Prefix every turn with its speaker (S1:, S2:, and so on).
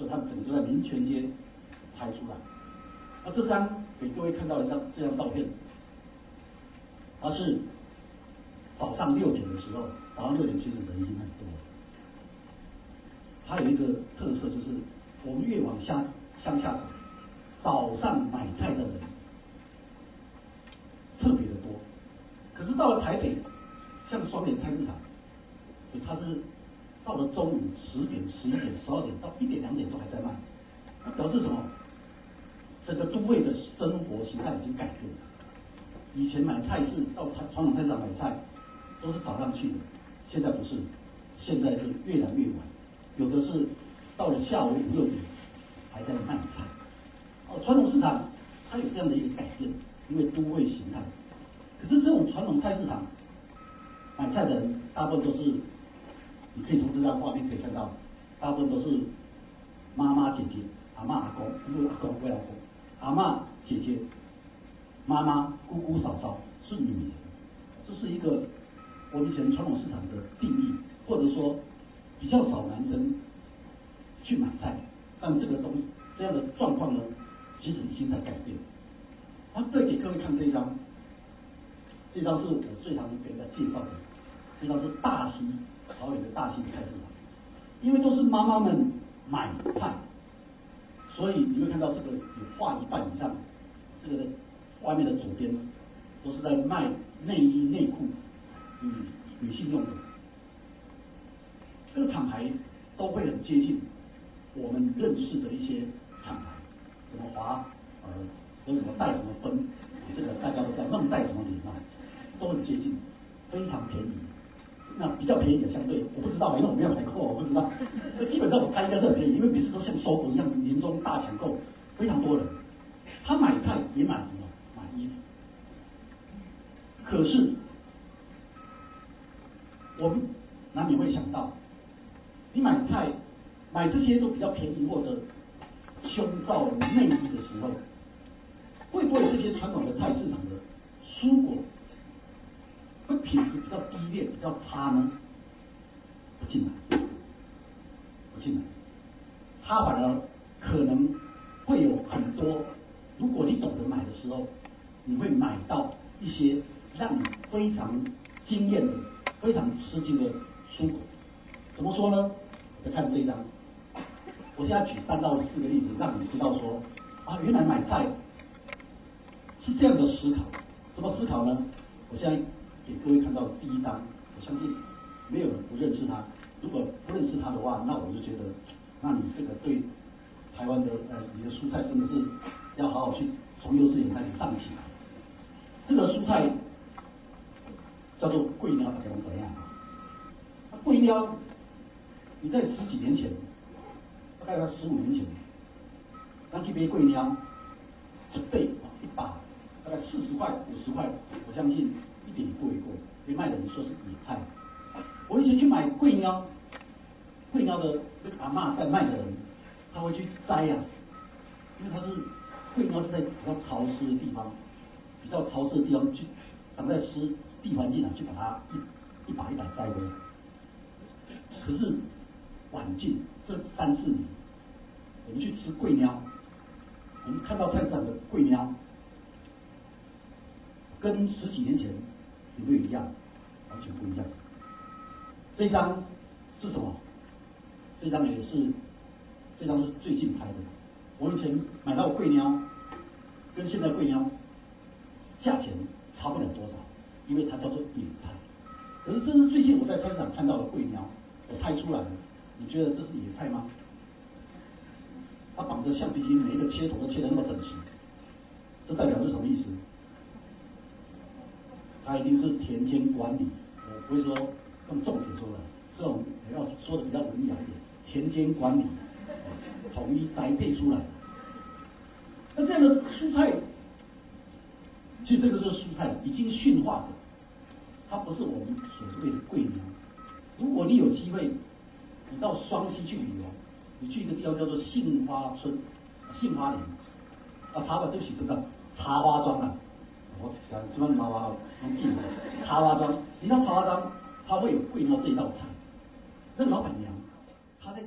S1: 所以它整个就在民权街拍出来。那这张给各位看到一张这张照片，它是早上六点的时候，早上六点其实人已经很多了。它有一个特色就是，我们越往下向下走，早上买菜的人特别的多。可是到了台北，像双连菜市场，它是到了中午十点、十一点、十二点到一点、两点都还在卖，表示什么？整个都会的生活形态已经改变了。以前买菜是到菜传统菜市场买菜，都是早上去的，现在不是，现在是越来越晚，有的是到了下午五六点还在卖菜。哦，传统市场它有这样的一个改变，因为都会形态。可是这种传统菜市场买菜的人，大部分都是，你可以从这张画面可以看到，大部分都是妈妈姐姐、阿妈阿公、不是阿公、外老公。阿妈、姐姐、妈妈、姑姑、嫂嫂是女人，这是一个我们以前传统市场的定义，或者说比较少男生去买菜，但这个东这样的状况呢，其实已经在改变。好，再给各位看这一张，这张是我最常给大家介绍的，这张是大溪桃园的大型菜市场，因为都是妈妈们买菜。所以你会看到这个有画一半以上，这个外面的左边都是在卖内衣内裤，女女性用的。这个厂牌都会很接近我们认识的一些厂牌，什么华呃，或者什么带什么分，这个大家都在，梦带什么礼啊，都很接近，非常便宜。那比较便宜的相对我不知道，因为我没有买过，我不知道。那基本上我猜应该是很便宜，因为每次都像收购一样，年终大抢购，非常多人。他买菜也买什么？买衣服。可是我们难免会想到，你买菜买这些都比较便宜或者胸罩内衣的时候，会不会这些传统的菜市场的蔬果？会品质比较低劣、比较差呢？不进来，不进来，他反而可能会有很多。如果你懂得买的时候，你会买到一些让你非常惊艳的、非常吃惊的蔬果。怎么说呢？再看这一张，我现在举三到四个例子，让你知道说啊，原来买菜是这样的思考。怎么思考呢？我现在。给各位看到第一张，我相信没有人不认识他。如果不认识他的话，那我就觉得，那你这个对台湾的呃，你的蔬菜真的是要好好去从幼稚园开始上起来。这个蔬菜叫做桂鸟，大家怎样啊？桂鸟，你在十几年前，大概在十五年前，那这边桂鸟一倍一把，大概四十块、五十块，我相信。一点不为过，被卖的人说是野菜。我以前去买桂鸟，桂鸟的那个阿妈在卖的人，他会去摘呀，因为它是桂鸟是在比较潮湿的地方，比较潮湿的地方去长在湿地环境啊，去把它一一把一把摘回来。可是晚近这三四年，我们去吃桂鸟，我们看到菜市场的桂鸟，跟十几年前。不一样，完全不一样。这张是什么？这张也是，这张是最近拍的。我以前买到桂鸟，跟现在桂鸟价钱差不了多少，因为它叫做野菜。可是这是最近我在菜市场看到的桂鸟，我拍出来的。你觉得这是野菜吗？它绑着橡皮筋，每一个切头都切得那么整齐，这代表是什么意思？它一定是田间管理，我不会说用重点说的，这种要说的比较文雅一点。田间管理，统一栽培出来。那这样的蔬菜，其实这个是蔬菜，已经驯化的，它不是我们所谓的桂苗。如果你有机会，你到双溪去旅游，你去一个地方叫做杏花村、杏花林，啊，茶吧都写不到茶花庄啊。我想这帮妈妈茶花庄，你到茶花庄，他会有贵到这一道菜。那老板娘，她在。